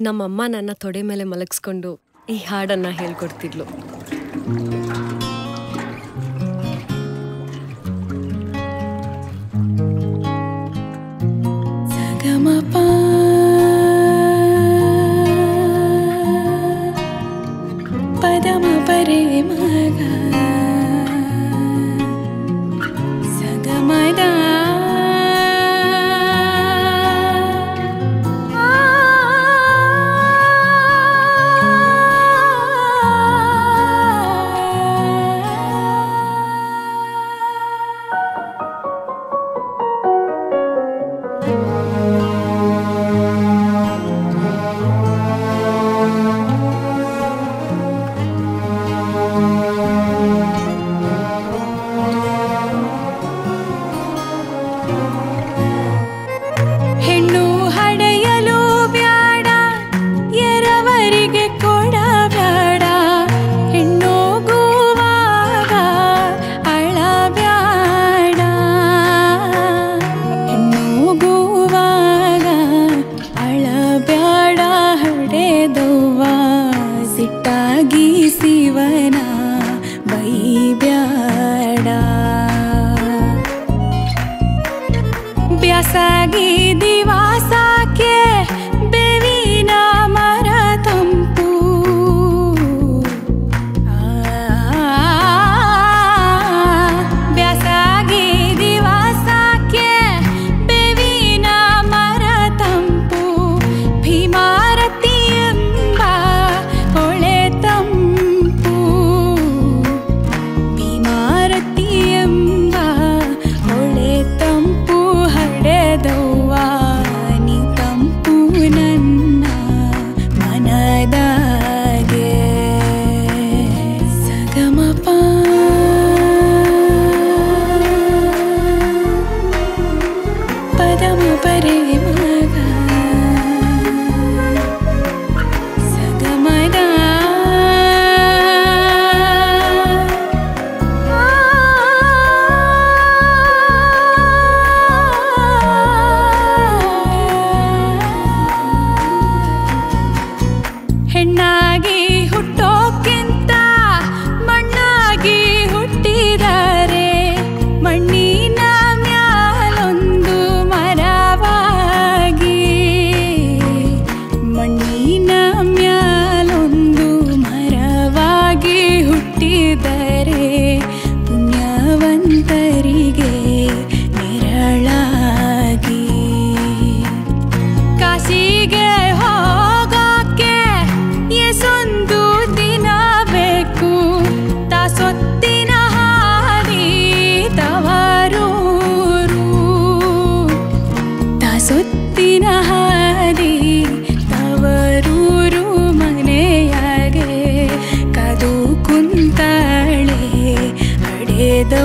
ನಮ್ಮಮ್ಮ ನನ್ನ ತೊಡೆ ಮೇಲೆ ಮಲಗಿಸ್ಕೊಂಡು ಈ ಹಾಡನ್ನ ಹೇಳ್ಕೊಡ್ತಿದ್ಲು. ಸಗಮಪ ಬೈಬ್ಯಾಡ ಬ್ಯಾಸಾಗಿ ஏதோ